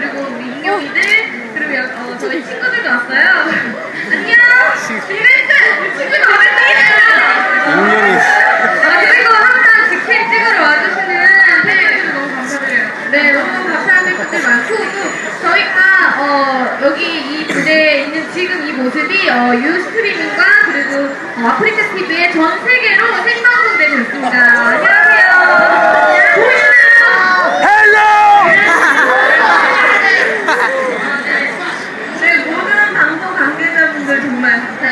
그리고 우리 인경이들, 그리고 여- 어, 저희 친구들도 왔어요. 안녕! 이벤트! 친구가 오랜만이에요! 인형이 아, 그리고 항상 직캠 찍으러 와주시는 팬분들 너무 감사드려요. 네, 너무 감사한 팬분들 많고, 또 저희가, 어, 여기 이 무대에 있는 지금 이 모습이, 어, 유스트리밍과 그리고 어, 아프리카 TV의 전 세계로 생방송되고 있습니다. 안녕하세요. 보이시나요? 네, 모든 방송 관계자분들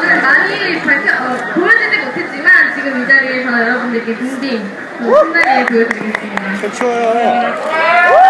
좀 많이 밝혀 어, 보여주지 못했지만 지금 이 자리에서 여러분들께 빙빙 어, 신나게 보여드리겠습니다. 저 추워요.